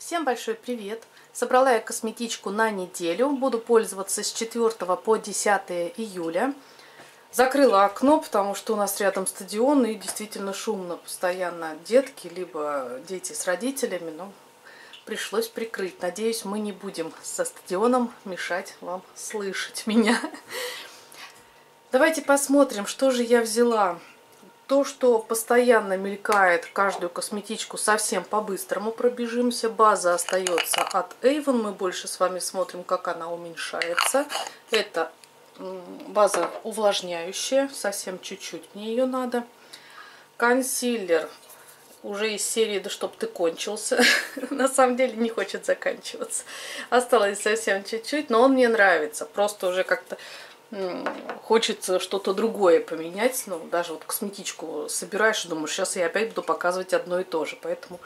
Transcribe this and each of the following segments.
Всем большой привет! Собрала я косметичку на неделю. Буду пользоваться с 4 по 10 июля. Закрыла окно, потому что у нас рядом стадион и действительно шумно. Постоянно детки, либо дети с родителями. Но пришлось прикрыть. Надеюсь, мы не будем со стадионом мешать вам слышать меня. Давайте посмотрим, что же я взяла. То, что постоянно мелькает каждую косметичку, совсем по-быстрому пробежимся. База остается от Avon. Мы больше с вами смотрим, как она уменьшается. Это база увлажняющая, совсем чуть-чуть мне ее надо. Консилер уже из серии «Да чтоб ты кончился». На самом деле не хочет заканчиваться. Осталось совсем чуть-чуть, но он мне нравится. Просто уже как-то хочется что-то другое поменять. Ну, даже вот косметичку собираешь думаешь, сейчас я опять буду показывать одно и то же. Поэтому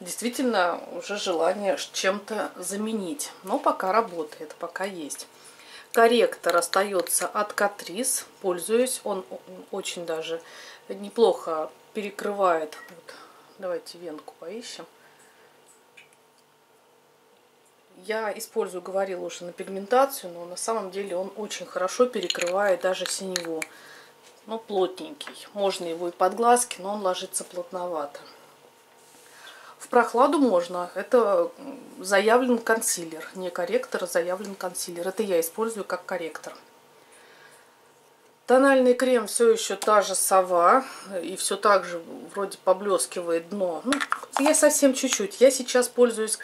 действительно уже желание чем-то заменить. Но пока работает, пока есть. Корректор остается от Catrice. Пользуюсь. Он очень даже неплохо перекрывает. Вот, давайте венку поищем. Я использую, говорила уже, на пигментацию, но на самом деле он очень хорошо перекрывает даже синеву. Ну, плотненький. Можно его и под глазки, но он ложится плотновато. В прохладу можно. Это заявлен консилер. Не корректор, а заявлен консилер. Это я использую как корректор. Тональный крем все еще та же сова. И все так же вроде поблескивает дно. Ну, я совсем чуть-чуть. Я сейчас пользуюсь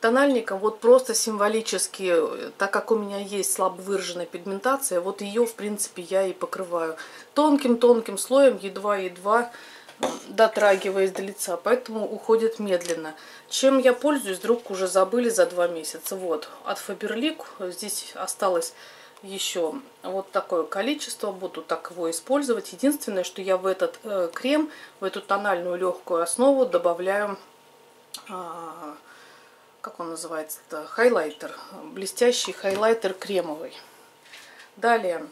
тональником вот просто символически, так как у меня есть слабо выраженная пигментация, вот ее, в принципе, я и покрываю тонким-тонким слоем, едва-едва дотрагиваясь до лица, поэтому уходит медленно. Чем я пользуюсь, вдруг уже забыли за два месяца. Вот, от Faberlic здесь осталось еще вот такое количество, буду так его использовать. Единственное, что я в этот э, крем, в эту тональную легкую основу добавляю а, как он называется -то? хайлайтер, блестящий хайлайтер кремовый. Далее,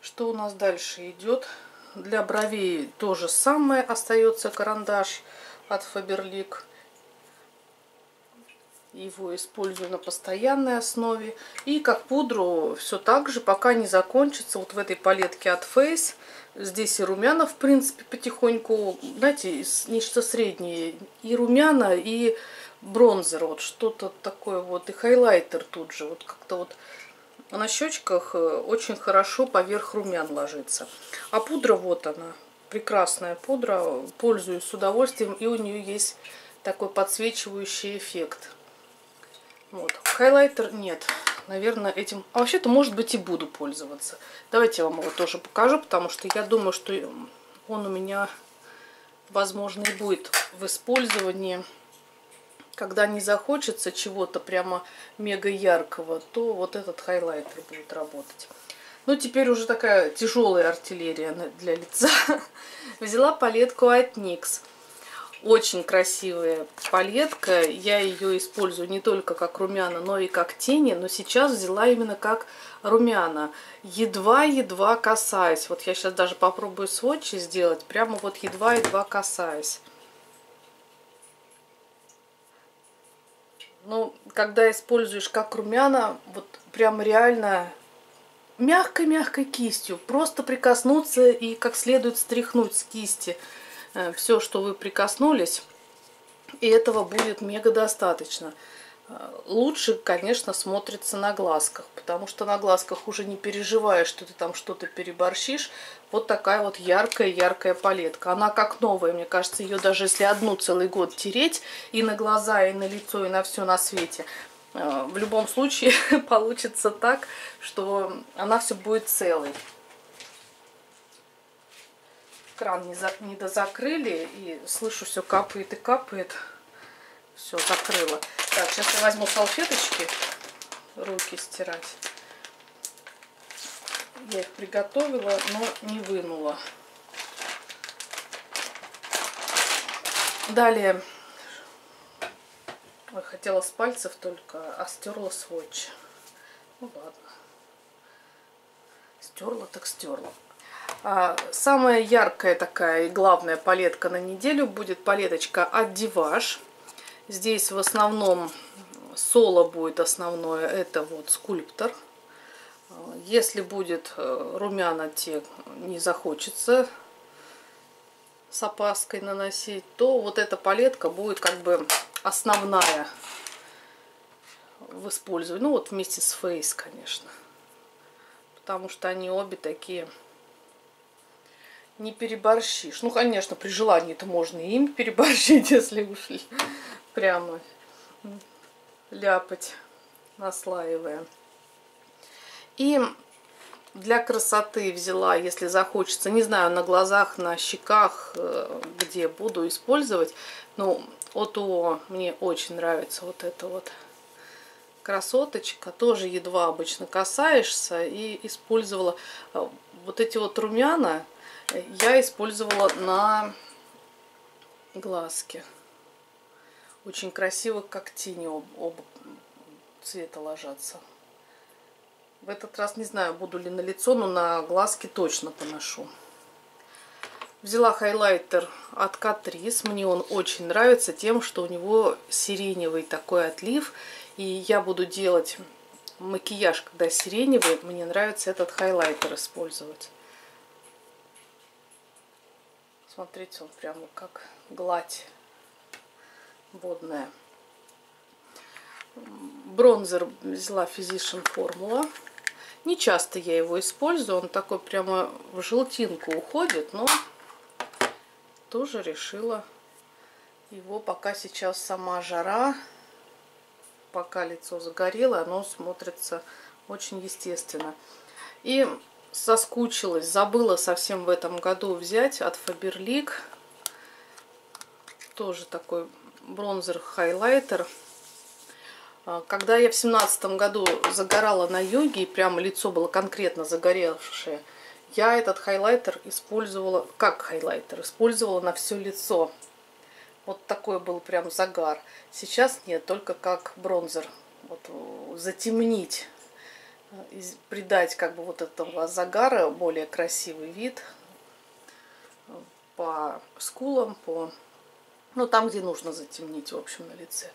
что у нас дальше идет? Для бровей то же самое, остается карандаш от Faberlic. Его использую на постоянной основе. И как пудру все так же, пока не закончится. Вот в этой палетке от Face. Здесь и румяна, в принципе, потихоньку, знаете, нечто среднее. И румяна, и бронзер, вот что-то такое вот, и хайлайтер тут же, вот как-то вот на щечках э, очень хорошо поверх румян ложится. А пудра вот она, прекрасная пудра, пользуюсь с удовольствием, и у нее есть такой подсвечивающий эффект. Вот. Хайлайтер нет, наверное, этим... А вообще-то, может быть, и буду пользоваться. Давайте я вам его тоже покажу, потому что я думаю, что он у меня, возможно, и будет в использовании когда не захочется чего-то прямо мега яркого, то вот этот хайлайтер будет работать. Ну, теперь уже такая тяжелая артиллерия для лица. Взяла палетку от NYX. Очень красивая палетка. Я ее использую не только как румяна, но и как тени. Но сейчас взяла именно как румяна. Едва-едва касаясь. Вот я сейчас даже попробую сводчи сделать. Прямо вот едва-едва касаясь. Ну, когда используешь как румяна, вот прям реально мягкой-мягкой кистью. Просто прикоснуться и как следует стряхнуть с кисти э, все, что вы прикоснулись. И этого будет мега достаточно. Лучше, конечно, смотрится на глазках, потому что на глазках уже не переживаешь, что ты там что-то переборщишь. Вот такая вот яркая-яркая палетка. Она как новая, мне кажется, ее даже если одну целый год тереть и на глаза, и на лицо, и на все на свете, э, в любом случае получится так, что она все будет целой. Кран не, за, не дозакрыли, и слышу, все капает и капает. Все, закрыла. Так, сейчас я возьму салфеточки, руки стирать. Я их приготовила, но не вынула. Далее, Ой, хотела с пальцев только, а стерла сводч. Ну ладно. Стерла так стерла. А, самая яркая такая и главная палетка на неделю будет палеточка от Диваш. Здесь в основном соло будет основное, это вот скульптор. Если будет э, румяна те не захочется с опаской наносить, то вот эта палетка будет как бы основная в использовании. Ну вот вместе с Face, конечно. Потому что они обе такие не переборщишь. Ну, конечно, при желании это можно им переборщить, если ушли прямо ляпать, наслаивая. И для красоты взяла, если захочется, не знаю, на глазах, на щеках, э, где буду использовать. Но от ООО мне очень нравится вот эта вот красоточка. Тоже едва обычно касаешься. И использовала э, вот эти вот румяна. Я использовала на глазки. Очень красиво, как тени оба цвета ложатся. В этот раз не знаю, буду ли на лицо, но на глазки точно поношу. Взяла хайлайтер от Catrice. Мне он очень нравится тем, что у него сиреневый такой отлив. И я буду делать макияж, когда сиреневый. Мне нравится этот хайлайтер использовать. Смотрите, он прямо как гладь водная. Бронзер взяла Physician Formula. Не часто я его использую, он такой прямо в желтинку уходит, но тоже решила его, пока сейчас сама жара, пока лицо загорело, оно смотрится очень естественно. И соскучилась, забыла совсем в этом году взять от Faberlic тоже такой бронзер-хайлайтер. А, когда я в семнадцатом году загорала на юге, и прямо лицо было конкретно загоревшее, я этот хайлайтер использовала, как хайлайтер, использовала на все лицо. Вот такой был прям загар. Сейчас нет, только как бронзер. Вот, э, затемнить, э, придать как бы вот этого загара более красивый вид э, по скулам, по ну там, где нужно затемнить, в общем, на лице.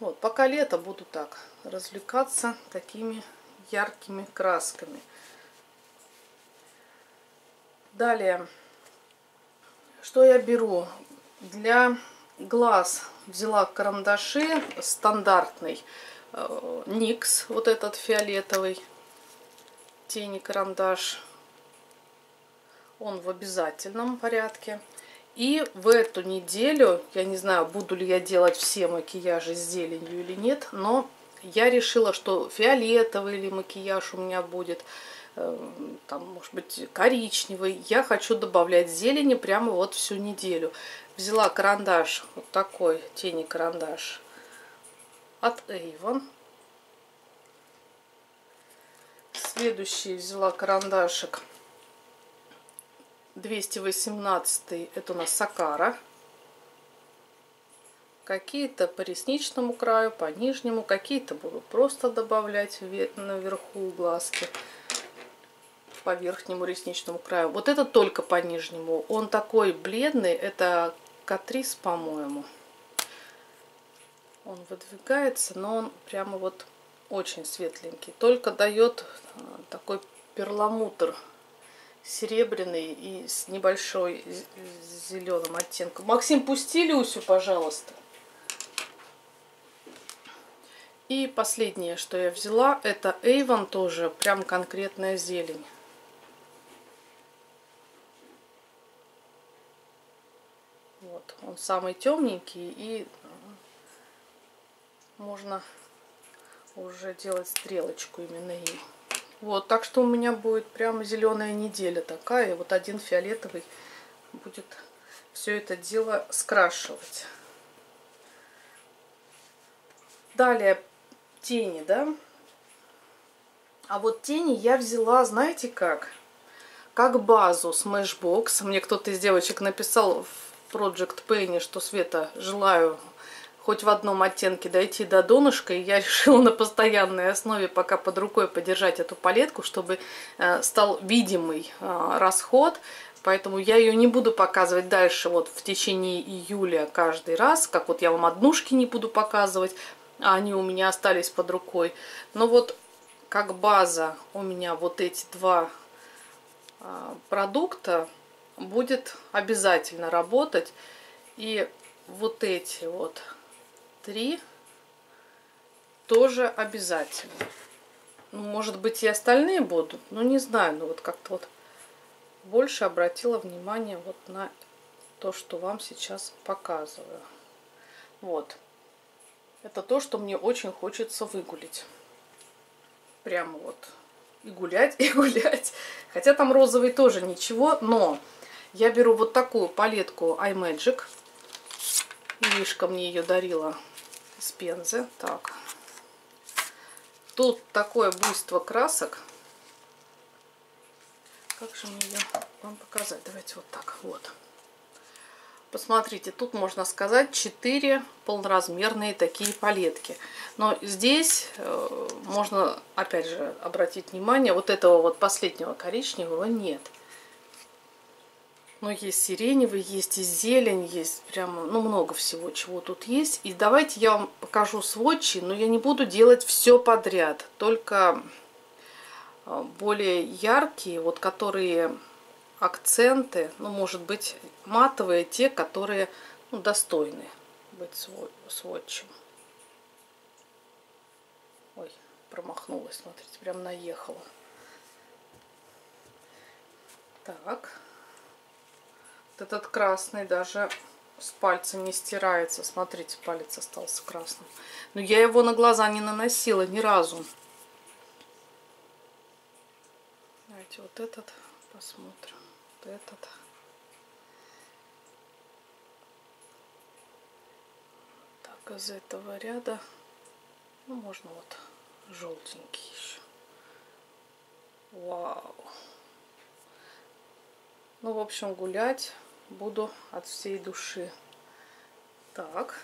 Вот, пока лето буду так развлекаться такими яркими красками. Далее, что я беру? Для глаз взяла карандаши стандартный э, Никс, вот этот фиолетовый тени карандаш. Он в обязательном порядке. И в эту неделю, я не знаю, буду ли я делать все макияжи с зеленью или нет, но я решила, что фиолетовый или макияж у меня будет, э, там, может быть, коричневый. Я хочу добавлять зелени прямо вот всю неделю. Взяла карандаш, вот такой тени карандаш от Avon. Следующий взяла карандашик 218 это у нас Сакара. Какие-то по ресничному краю, по нижнему, какие-то буду просто добавлять наверху глазки по верхнему ресничному краю. Вот это только по нижнему. Он такой бледный, это Катрис, по-моему. Он выдвигается, но он прямо вот очень светленький. Только дает э, такой перламутр серебряный и с небольшой зеленым оттенком. Максим, пусти Люсю, пожалуйста. И последнее, что я взяла, это Avon тоже, прям конкретная зелень. Вот, он самый темненький и можно уже делать стрелочку именно им. Вот, так что у меня будет прямо зеленая неделя такая. И вот один фиолетовый будет все это дело скрашивать. Далее тени, да. А вот тени я взяла, знаете как? Как базу Smashbox. Мне кто-то из девочек написал в Project Paint, что Света, желаю хоть в одном оттенке дойти до донышка. И я решила на постоянной основе пока под рукой подержать эту палетку, чтобы э, стал видимый э, расход. Поэтому я ее не буду показывать дальше вот в течение июля каждый раз, как вот я вам однушки не буду показывать, а они у меня остались под рукой. Но вот как база у меня вот эти два а, продукта будет обязательно работать. И вот эти вот три тоже обязательно. Ну, может быть и остальные будут, но не знаю. Но вот как-то вот больше обратила внимание вот на то, что вам сейчас показываю. Вот. Это то, что мне очень хочется выгулить. Прямо вот. И гулять, и гулять. Хотя там розовый тоже ничего, но я беру вот такую палетку iMagic. Иришка мне ее дарила из Пензы. Так. Тут такое буйство красок. Как же мне ее вам показать? Давайте вот так. Вот. Посмотрите, тут можно сказать 4 полноразмерные такие палетки. Но здесь э, можно, опять же, обратить внимание, вот этого вот последнего коричневого нет. Но есть сиреневый, есть и зелень, есть прямо, ну, много всего, чего тут есть. И давайте я вам покажу сводчи, но я не буду делать все подряд. Только а, более яркие, вот которые акценты, ну, может быть, матовые, те, которые ну, достойны быть сводчем. Ой, промахнулась, смотрите, прям наехала. Так. Этот красный даже с пальцем не стирается. Смотрите, палец остался красным. Но я его на глаза не наносила ни разу. Давайте вот этот посмотрим. Вот этот. Так, из этого ряда, ну, можно вот желтенький еще. Вау. Ну, в общем, гулять буду от всей души. Так.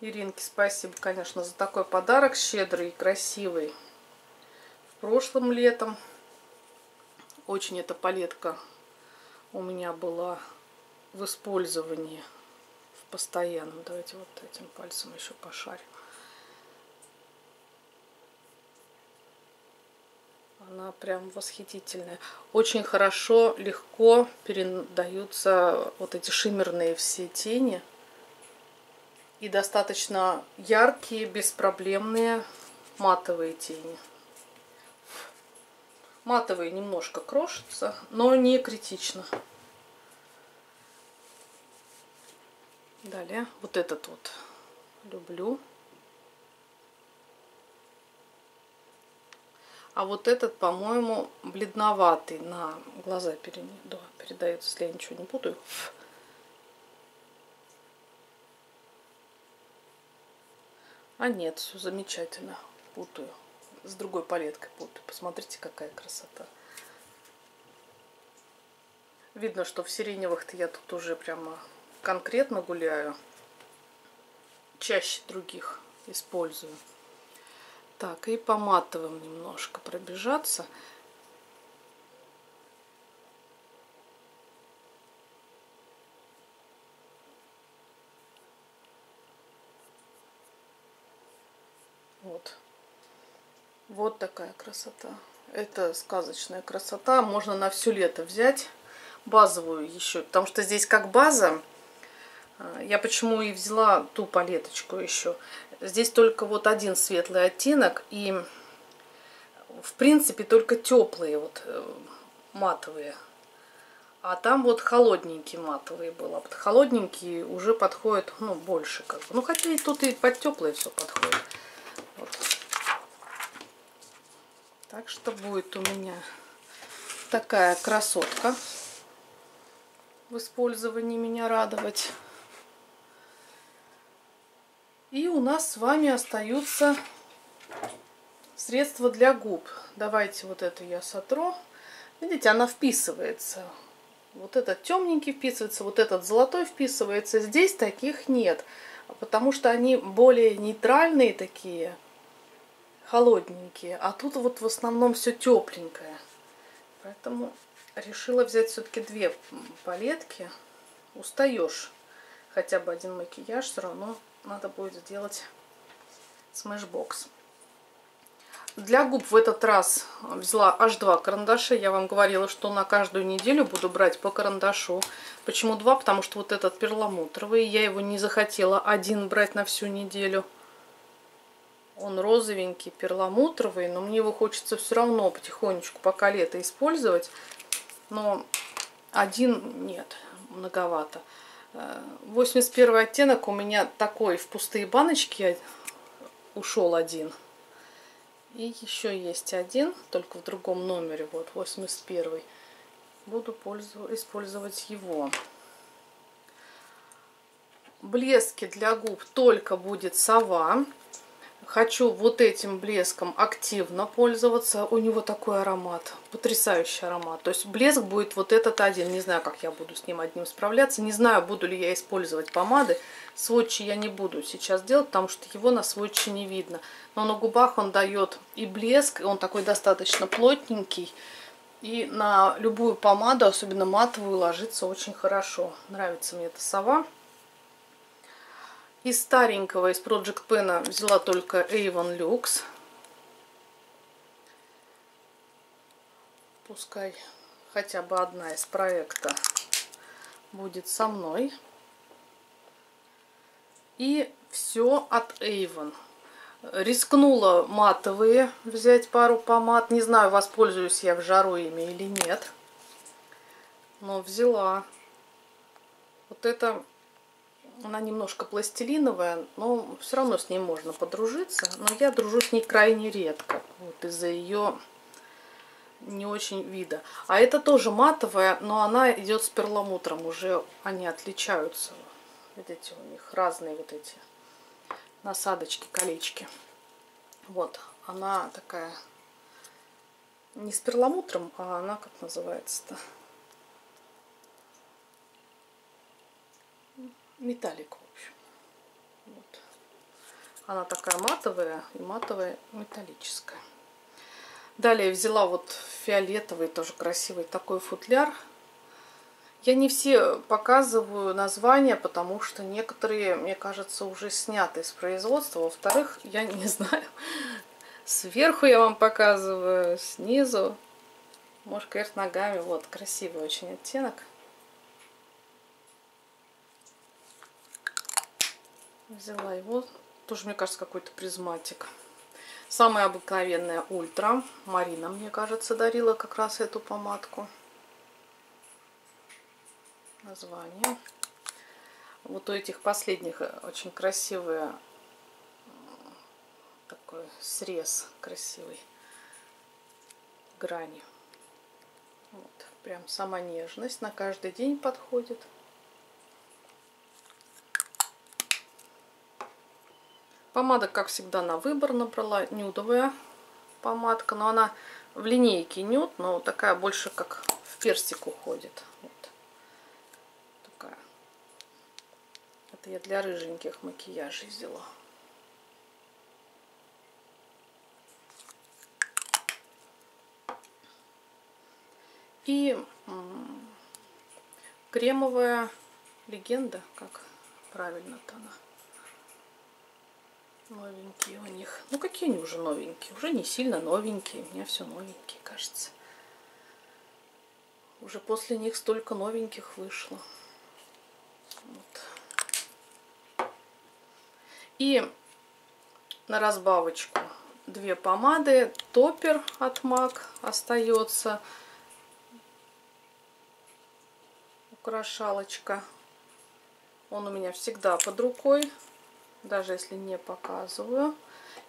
Иринке спасибо, конечно, за такой подарок щедрый и красивый. В прошлом летом очень эта палетка у меня была в использовании в постоянном. Давайте вот этим пальцем еще пошарим. Она прям восхитительная. Очень хорошо, легко передаются вот эти шиммерные все тени. И достаточно яркие, беспроблемные матовые тени. Матовые немножко крошатся, но не критично. Далее вот этот вот люблю. А вот этот, по-моему, бледноватый на глаза перед... да, передается, если я ничего не путаю. А нет, все замечательно. Путаю с другой палеткой путаю. Посмотрите, какая красота. Видно, что в сиреневых-то я тут уже прямо конкретно гуляю. Чаще других использую. Так, и по матовым немножко пробежаться. Вот. Вот такая красота. Это сказочная красота. Можно на все лето взять базовую еще. Потому что здесь как база. А, я почему и взяла ту палеточку еще. Здесь только вот один светлый оттенок. И в принципе только теплые вот э, матовые. А там вот холодненькие матовые было. Вот холодненькие уже подходят, ну, больше как бы. Ну, хотя и тут и под теплые все подходит. Вот. Так что будет у меня такая красотка в использовании меня радовать. И у нас с вами остаются средства для губ. Давайте вот эту я сотру. Видите, она вписывается. Вот этот темненький вписывается, вот этот золотой вписывается. Здесь таких нет, потому что они более нейтральные такие холодненькие, а тут вот в основном все тепленькое. Поэтому решила взять все-таки две палетки. Устаешь. Хотя бы один макияж, все равно надо будет сделать смешбокс. Для губ в этот раз взяла аж два карандаша. Я вам говорила, что на каждую неделю буду брать по карандашу. Почему два? Потому что вот этот перламутровый. Я его не захотела один брать на всю неделю. Он розовенький, перламутровый, но мне его хочется все равно потихонечку, пока лето, использовать. Но один нет, многовато. 81 оттенок у меня такой в пустые баночки ушел один. И еще есть один, только в другом номере, вот 81. Буду использовать его. Блески для губ только будет сова. Хочу вот этим блеском активно пользоваться. У него такой аромат, потрясающий аромат. То есть блеск будет вот этот один. Не знаю, как я буду с ним одним справляться. Не знаю, буду ли я использовать помады. Сводчи я не буду сейчас делать, потому что его на сводче не видно. Но на губах он дает и блеск, он такой достаточно плотненький. И на любую помаду, особенно матовую, ложится очень хорошо. Нравится мне эта сова. Из старенького, из Project Pen взяла только Avon Lux. Пускай хотя бы одна из проекта будет со мной. И все от Avon. Рискнула матовые взять пару помад. Не знаю, воспользуюсь я в жару ими или нет. Но взяла. Вот это она немножко пластилиновая, но все равно с ней можно подружиться. Но я дружу с ней крайне редко. Вот из-за ее не очень вида. А это тоже матовая, но она идет с перламутром. Уже они отличаются. Видите, у них разные вот эти насадочки, колечки. Вот, она такая не с перламутром, а она как называется-то? Металлик, в общем. Вот. Она такая матовая и матовая металлическая. Далее взяла вот фиолетовый, тоже красивый такой футляр. Я не все показываю названия, потому что некоторые, мне кажется, уже сняты с производства. Во-вторых, я не знаю. Сверху я вам показываю, снизу. Может, вверх ногами. Вот, красивый очень оттенок. Взяла его. Тоже, мне кажется, какой-то призматик. Самая обыкновенная ультра. Марина, мне кажется, дарила как раз эту помадку. Название. Вот у этих последних очень красивые такой срез красивый грани. Вот, прям сама нежность на каждый день подходит. Помада, как всегда, на выбор набрала. Нюдовая помадка. Но она в линейке нюд, но такая больше как в персик уходит. Вот. Такая. Это я для рыженьких макияжей взяла. И кремовая легенда, как правильно-то она. Новенькие у них. Ну, какие они уже новенькие? Уже не сильно новенькие. У меня все новенькие, кажется. Уже после них столько новеньких вышло. Вот. И на разбавочку две помады. Топер от MAC остается. Украшалочка. Он у меня всегда под рукой даже если не показываю.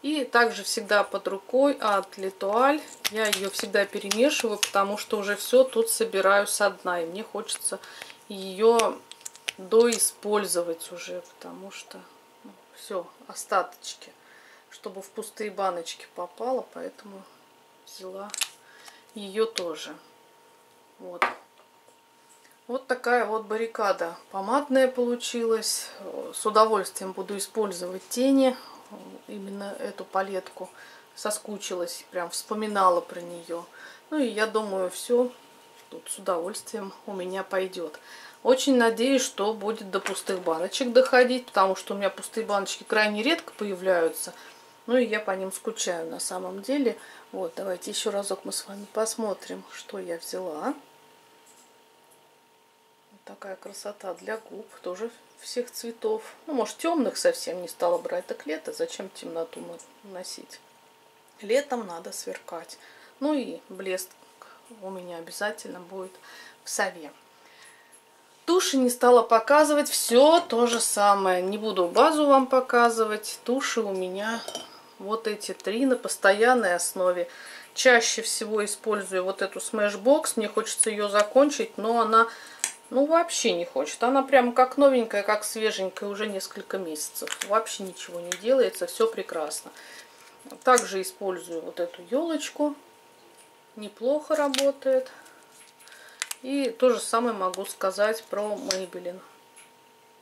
И также всегда под рукой от Литуаль. Я ее всегда перемешиваю, потому что уже все тут собираю со дна. И мне хочется ее доиспользовать уже, потому что ну, все, остаточки, чтобы в пустые баночки попало. Поэтому взяла ее тоже. Вот. Вот такая вот баррикада помадная получилась. С удовольствием буду использовать тени. Именно эту палетку. Соскучилась, прям вспоминала про нее. Ну и я думаю, все. тут с удовольствием у меня пойдет. Очень надеюсь, что будет до пустых баночек доходить, потому что у меня пустые баночки крайне редко появляются. Ну и я по ним скучаю на самом деле. Вот, давайте еще разок мы с вами посмотрим, что я взяла. Такая красота для губ, тоже всех цветов. Ну, может, темных совсем не стала брать, так лето, зачем темноту носить? Летом надо сверкать. Ну и блеск у меня обязательно будет в сове. Туши не стала показывать, все то же самое. Не буду базу вам показывать. Туши у меня вот эти три на постоянной основе. Чаще всего использую вот эту Smashbox. Мне хочется ее закончить, но она ну вообще не хочет. Она прям как новенькая, как свеженькая уже несколько месяцев. Вообще ничего не делается, все прекрасно. Также использую вот эту елочку. Неплохо работает. И то же самое могу сказать про Maybelline.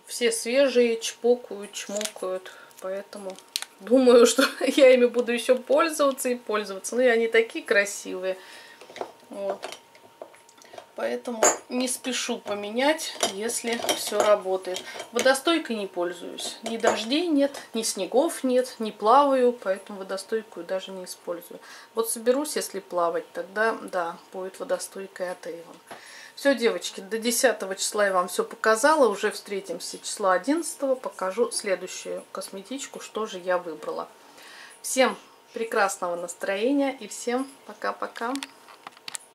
Все свежие, чпокают, чмокают. Поэтому думаю, что я ими буду еще пользоваться и пользоваться. Ну и они такие красивые. Вот. Поэтому не спешу поменять, если все работает. Водостойкой не пользуюсь. Ни дождей нет, ни снегов нет, не плаваю, поэтому водостойкую даже не использую. Вот соберусь, если плавать, тогда да, будет водостойкая от Avon. Все, девочки, до 10 числа я вам все показала. Уже встретимся числа 11. Покажу следующую косметичку, что же я выбрала. Всем прекрасного настроения и всем пока-пока.